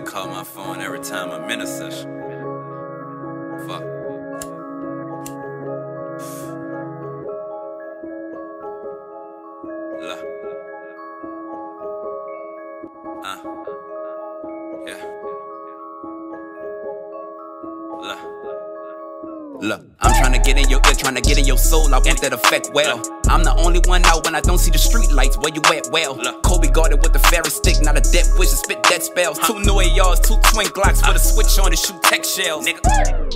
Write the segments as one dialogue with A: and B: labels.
A: call my phone every time I'm in a session. Fuck. Look. Uh. I'm trying to get in your ear, trying to your soul. I want that effect well. I'm the only one out when I don't see the street lights. Where you at? Well, Kobe guarded with the fairy stick, not a dead wish to spit dead spells. Two new ARs, two twin Glocks with a switch on to shoot tech shells.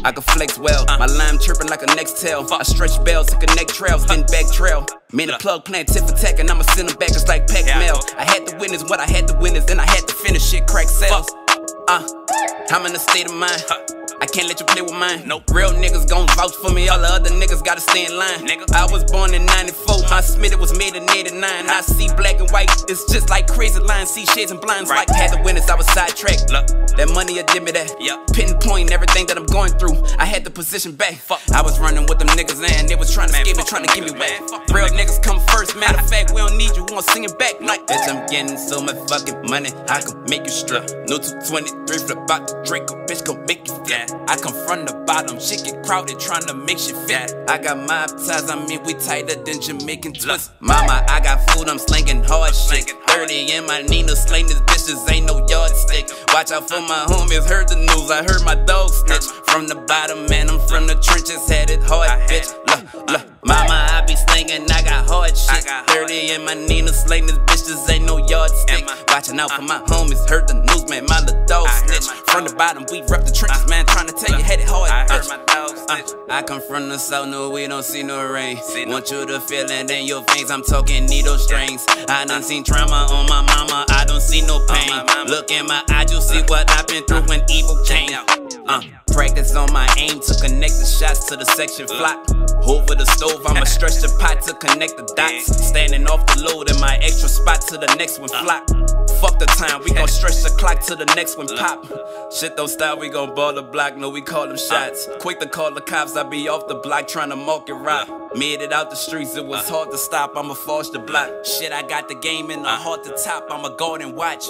A: I can flex well, my lime chirping like a next tail. I stretch bells to connect trails, then back trail. Man, the plug playing tip for tech, and I'ma send them back just like Pac Mail. I had to witness what I had to witness, then I had to finish shit, crack sales. Uh, I'm in a state of mind. I can't let you play with mine. Nope. Real niggas gon' vouch for me. All the other niggas gotta stay in line. Nigga. I was born in 94. My Smith it was made in 89. I see black and white. It's just like crazy lines. See shades and blinds. Right. Like had the winners. I was sidetracked. Look. That money had did me that. Yep. Pinpoint everything that I'm going through. I had the position back. Fuck. I was running with them niggas and they was trying to skip me, trying to give me whack. Real niggas come first. Matter of fact, we don't We want sing it back like bitch. I'm getting so much fucking money. I can make you strip. No 223 flip out the Draco. Bitch, gon' make you fat. I come from the bottom. Shit get crowded, trying to make shit fat. I got mob ties, I mean, we tighter than Jamaican twists. Mama, I got food, I'm slinging hard shit. 30 in my Nina, slaying these bitches, ain't no yardstick. Watch out for my homies, heard the news, I heard my dog snitch. From the bottom, man, I'm from the trenches, had it hard, bitch. Look, look, Nina, slaying these bitches, ain't no yardstick. Watching out for my homies, heard the news, man, my little dog snitch. From the bottom, we rep the trenches, man, trying to tell you, had it hard. I heard my dog snitch. I come from the south, no, we don't see no rain. See Want you to feel it in your veins, I'm talking needle strings. I done seen trauma on my mama, I don't see no pain. Look in my eyes, you see what I've been through when evil came. Uh, practice on my aim to connect the shots to the section flop. Over the stove, I'ma stretch the pot to connect the dots. Standing off the load in my extra spot to the next one flop. Fuck the time, we gon' stretch the clock to the next one pop. Shit don't stop, we gon' ball the block, no, we call them ah. shots. Quick to call the cops, I be off the block trying to market rock. Made it out the streets, it was ah. hard to stop, I'ma force the block. Shit, I got the game in the ah. heart to top, I'ma guard and watch.